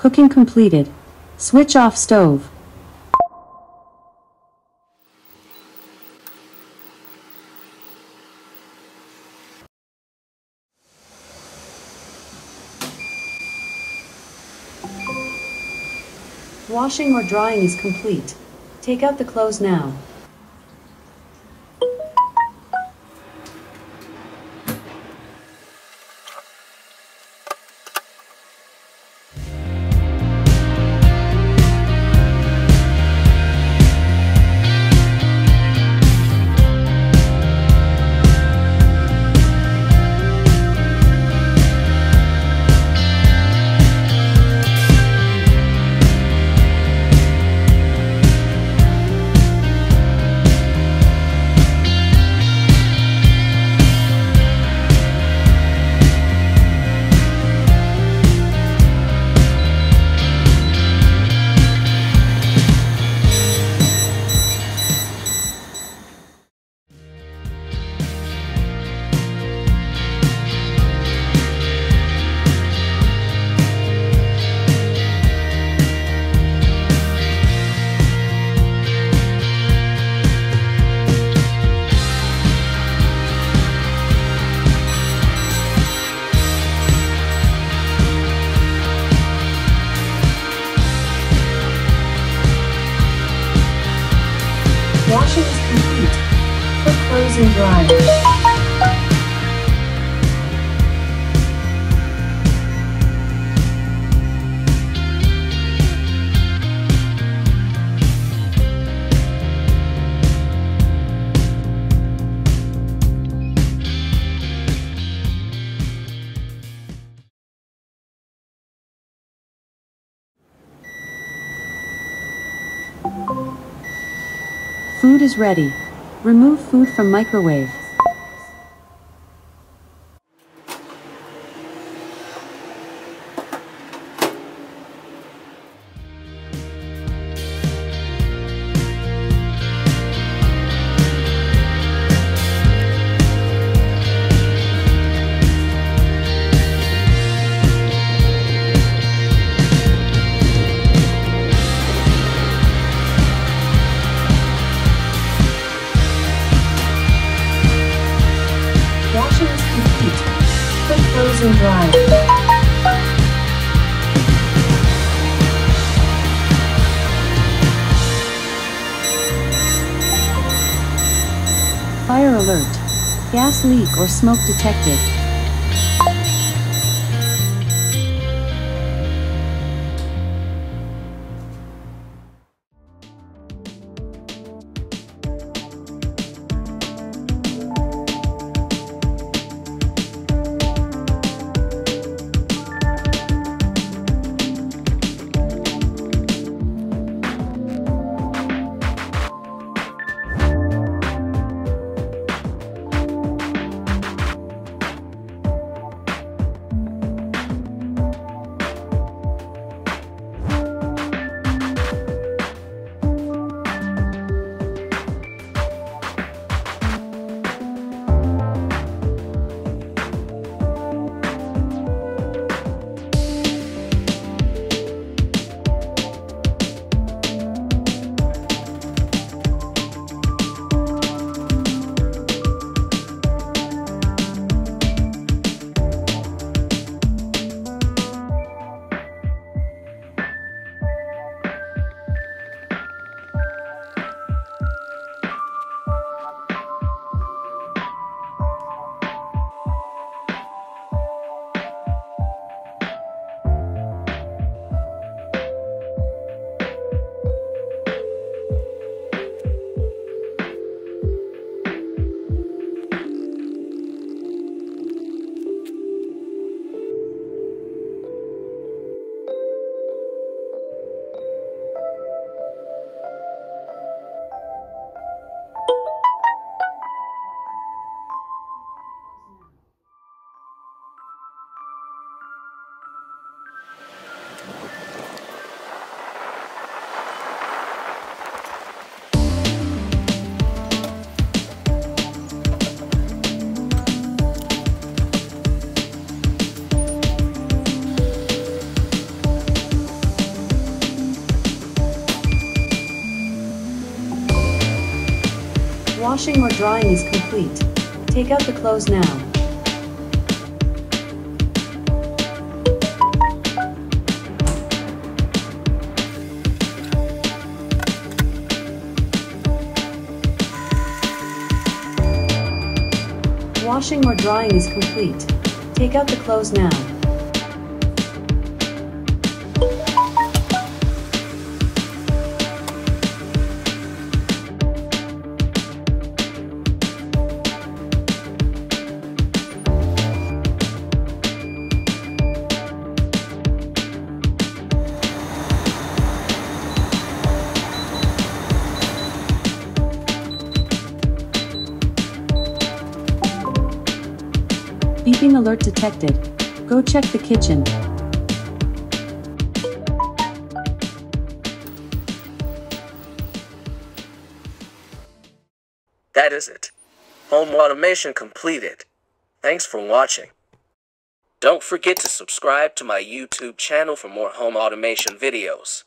Cooking completed. Switch off stove. Washing or drying is complete. Take out the clothes now. Food is ready. Remove food from microwave. Gas leak or smoke detected. Washing or drying is complete. Take out the clothes now. Washing or drying is complete. Take out the clothes now. Alert detected. Go check the kitchen. That is it. Home automation completed. Thanks for watching. Don't forget to subscribe to my YouTube channel for more home automation videos.